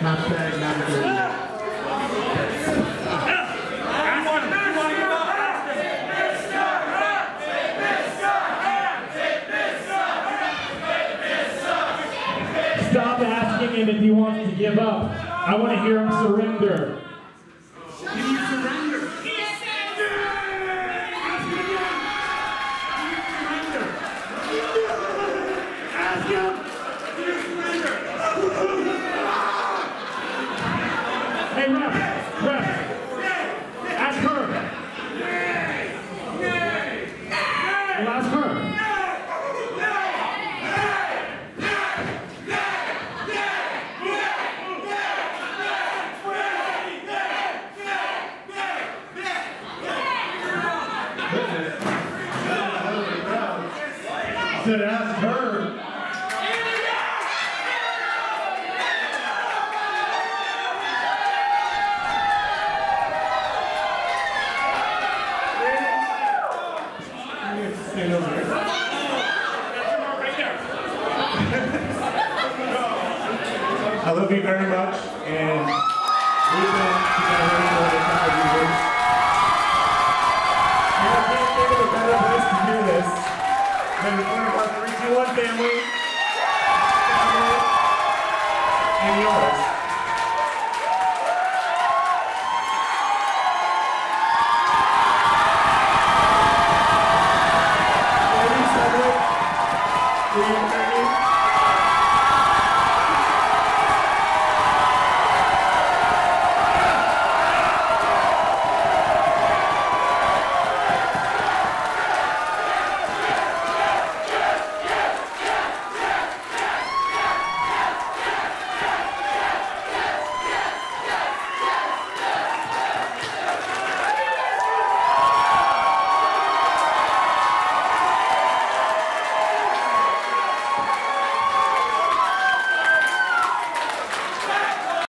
Stop asking him if he wants to give up. I want to hear him surrender. Ask him! Ask him! Ask her. Stand over there. I love you very much, and we've been together for a couple years. And I can't think of a better place to do this than in front of our 321 family, family, Thank you.